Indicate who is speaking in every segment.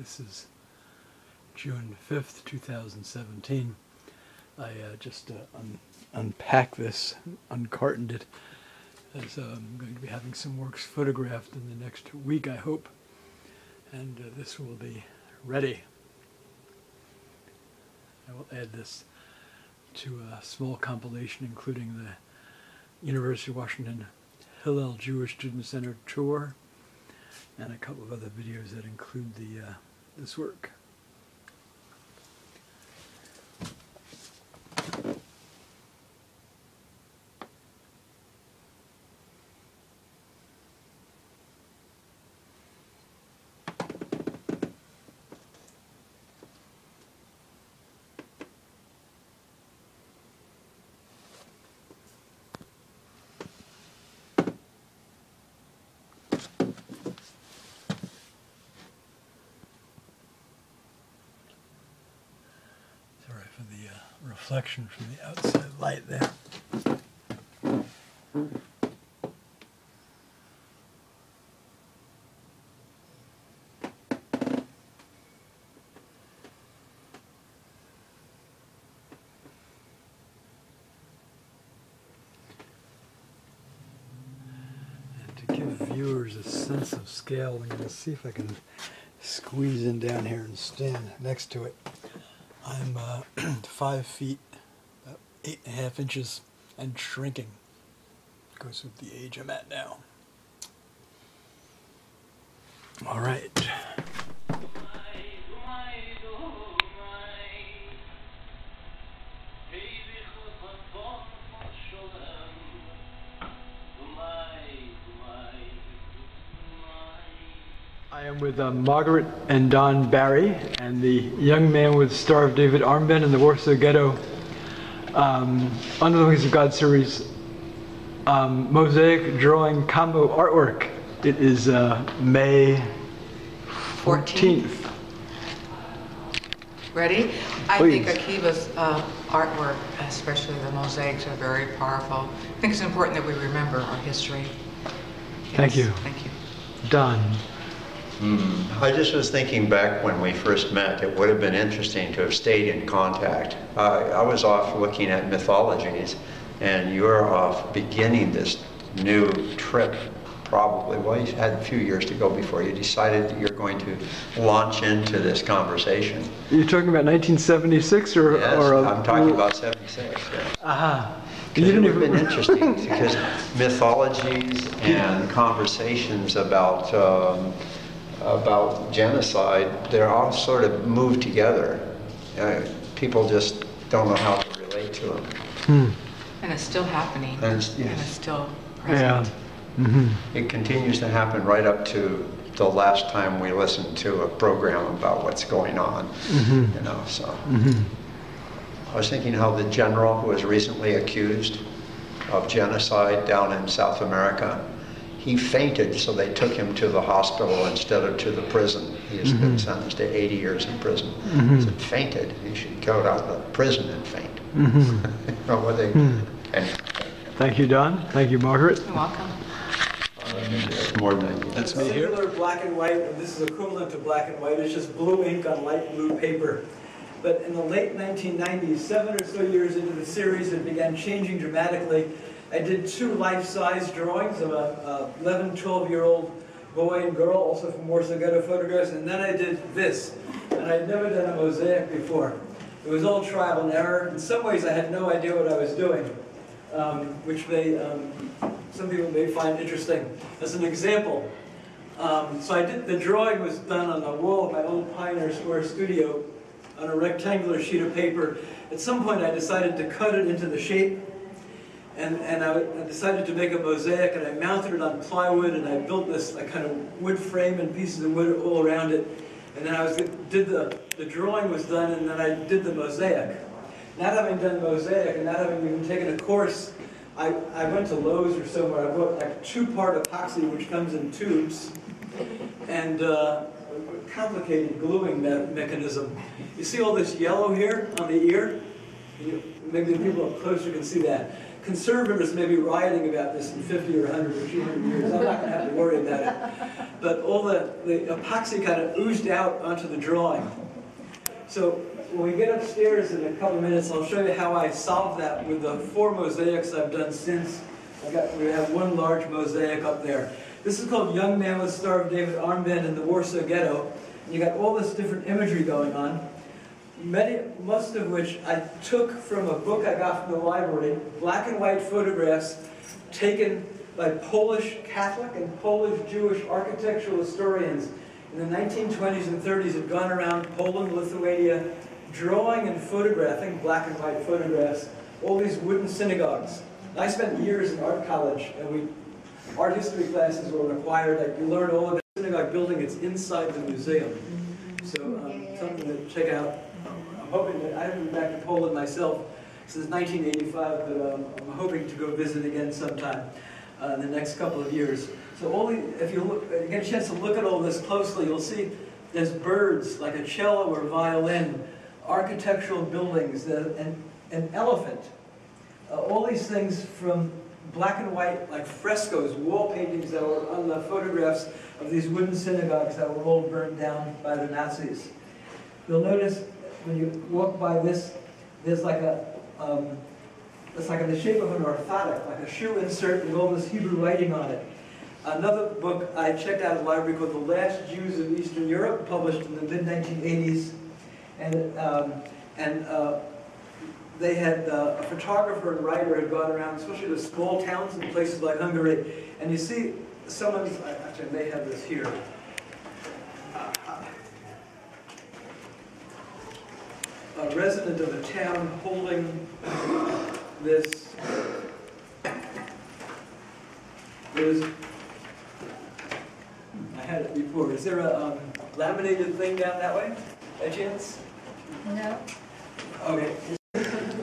Speaker 1: This is June 5th, 2017. I uh, just uh, un unpacked this, uncartoned it, as uh, I'm going to be having some works photographed in the next week, I hope. And uh, this will be ready. I will add this to a small compilation including the University of Washington Hillel Jewish Student Center tour and a couple of other videos that include the uh, this work. For the uh, reflection from the outside light there. And to give viewers a sense of scale, I'm going to see if I can squeeze in down here and stand next to it. I'm uh, five feet, eight and a half inches, and shrinking. Goes with the age I'm at now. All right. I am with uh, Margaret and Don Barry, and the young man with Star of David armband in the Warsaw Ghetto um, Under the Wings of God series um, mosaic drawing combo artwork. It is uh, May 14th.
Speaker 2: 14th. Ready? I
Speaker 1: Please.
Speaker 2: think Akiva's uh, artwork, especially the mosaics, are very powerful. I think it's important that we remember our history.
Speaker 1: Thank you.
Speaker 2: Thank you.
Speaker 1: Don.
Speaker 3: Hmm. I just was thinking back when we first met, it would have been interesting to have stayed in contact. Uh, I was off looking at mythologies, and you're off beginning this new trip, probably. Well, you had a few years to go before you decided that you're going to launch into this conversation.
Speaker 1: You're you talking about 1976 or?
Speaker 3: Yes,
Speaker 1: or a-
Speaker 3: I'm talking about 76. yes.
Speaker 1: Aha.
Speaker 3: It would have been interesting because mythologies and conversations about um, about genocide, they're all sort of moved together. Uh, people just don't know how to relate to them.
Speaker 1: Hmm.
Speaker 2: And it's still happening.
Speaker 3: And it's-
Speaker 2: And it's still
Speaker 1: Yeah.
Speaker 2: present.
Speaker 1: hmm
Speaker 3: It continues to happen right up to the last time we listened to a program about what's going on.
Speaker 1: Mhm.
Speaker 3: You know, so
Speaker 1: hmm
Speaker 3: I was thinking how the general who was recently accused of genocide down in South America, he fainted, so they took him to the hospital instead of to the prison. He has been sentenced to 80 years in prison. He said, fainted, you should go to the prison and faint.
Speaker 1: hmm
Speaker 3: You they,
Speaker 1: Hmm.
Speaker 3: anyway,
Speaker 1: Thank you, Don. Thank you, Margaret.
Speaker 2: You're welcome.
Speaker 3: it's more than.
Speaker 1: That's me here.
Speaker 4: Singular black and white, and this is equivalent to black and white, it's just blue ink on light blue paper. But in the late 1990s, seven or so years into the series, it began changing dramatically. I did two life-size drawings of a 11, 12-year-old boy and girl, also from Warsaw Ghetto photographs, and then I did this. And I'd never done a mosaic before. It was all trial and error. In some ways, I had no idea what I was doing, um, which may, um, some people may find interesting. As an example, um, so I did, the drawing was done on the wall of my old Pioneer Square studio on a rectangular sheet of paper. At some point I decided to cut it into the shape and, and I, I decided to make a mosaic and I mounted it on plywood and I built this a kind of wood frame and pieces of wood all around it. And then I was, did the, the drawing was done and then I did the mosaic. Not having done mosaic and not having even taken a course, I, I went to Lowe's or somewhere. I bought like two-part epoxy, which comes in tubes, and uh, complicated gluing me- mechanism. You see all this yellow here on the ear? Maybe the people up closer can see that. Conservatives may be rioting about this in 50 or 100 or 200 years. I'm not going to have to worry about it. But all the, the epoxy kind of oozed out onto the drawing. So when we get upstairs in a couple minutes, I'll show you how I solved that with the four mosaics I've done since. Got, we have one large mosaic up there. This is called Young Man with Star of David Armband in the Warsaw Ghetto. And you got all this different imagery going on many, most of which I took from a book I got from the library, black and white photographs taken by Polish Catholic and Polish Jewish architectural historians in the 1920s and 30s had gone around Poland, Lithuania, drawing and photographing, black and white photographs, all these wooden synagogues. I spent years in art college, and we, art history classes were required. Like you learn all about the synagogue building, it's inside the museum. So um, something to check out hoping that, I haven't been back to Poland myself since 1985, but um, I'm hoping to go visit again sometime uh, in the next couple of years. So only if you, look, you get a chance to look at all this closely, you'll see there's birds like a cello or violin, architectural buildings, uh, an, an elephant. Uh, all these things from black and white, like frescoes, wall paintings that were on the photographs of these wooden synagogues that were all burned down by the Nazis. You'll notice when you walk by this, there's like a, um, it's like in the shape of an orthotic, like a shoe insert with all this Hebrew writing on it. Another book I checked out at the library called The Last Jews of Eastern Europe, published in the mid-1980s. And, um, and uh, they had, uh, a photographer and writer had gone around, especially to small towns and places like Hungary. And you see someone's, actually I may have this here. A resident of the town holding this. There's, I had it before. Is there a um, laminated thing down that way, by chance?
Speaker 5: No.
Speaker 4: Okay.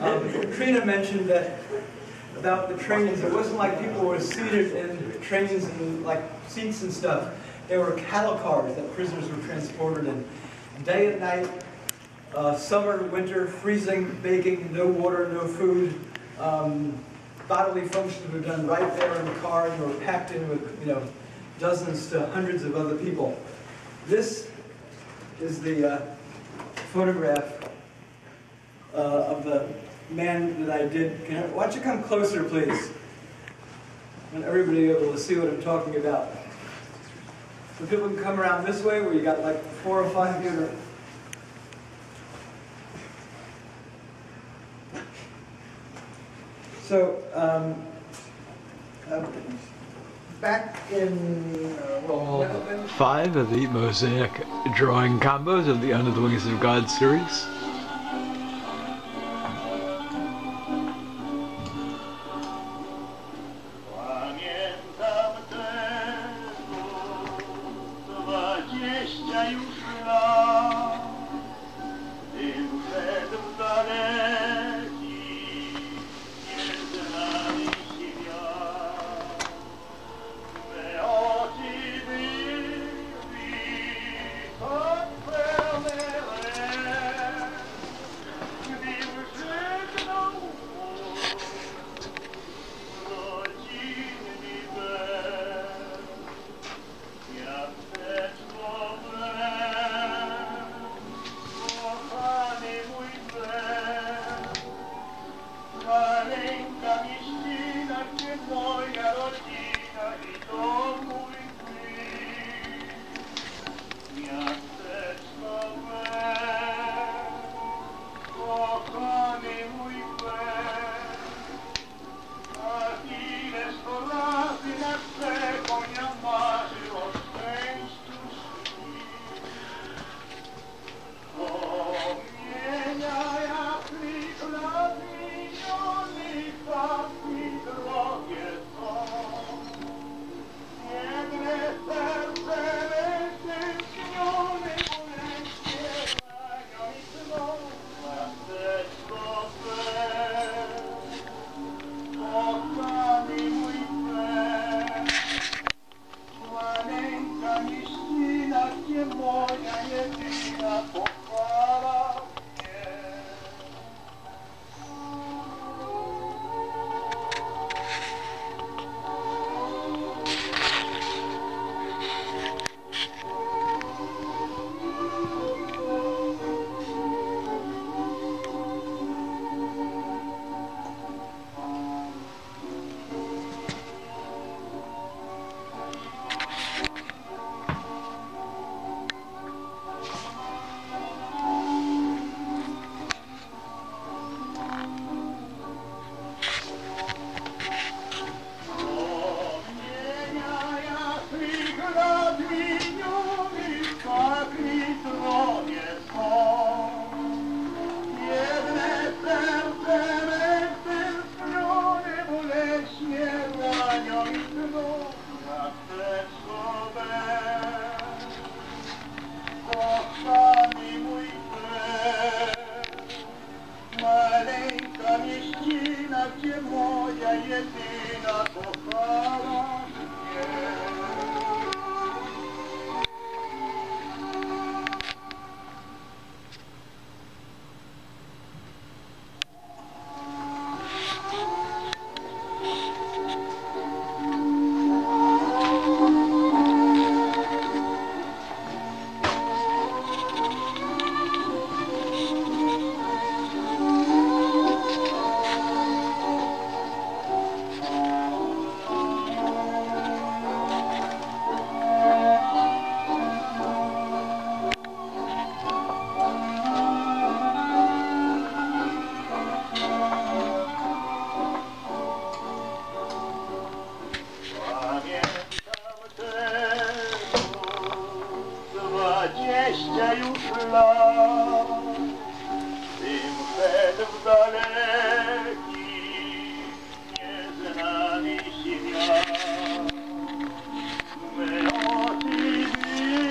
Speaker 4: Um, Trina mentioned that about the trains, it wasn't like people were seated in trains and like seats and stuff. There were cattle cars that prisoners were transported in. Day and night, uh, summer, winter, freezing, baking, no water, no food. Um, bodily functions were done right there in the car and were packed in with, you know, dozens to hundreds of other people. This is the uh, photograph uh, of the man that I did. Can I, why don't you come closer, please? Want everybody be able to see what I'm talking about. So people can come around this way where you got like four or five here. So, um, uh, back in, uh, well,
Speaker 1: Five of the mosaic drawing combos of the Under the Wings of God series.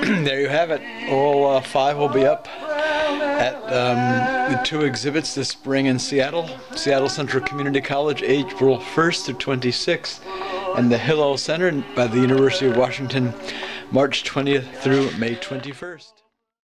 Speaker 4: there you have it. All uh, five will be up at um, the two exhibits this spring in Seattle Seattle Central Community College, April 1st to 26th, and the Hillel Center by the University of Washington, March 20th through May 21st.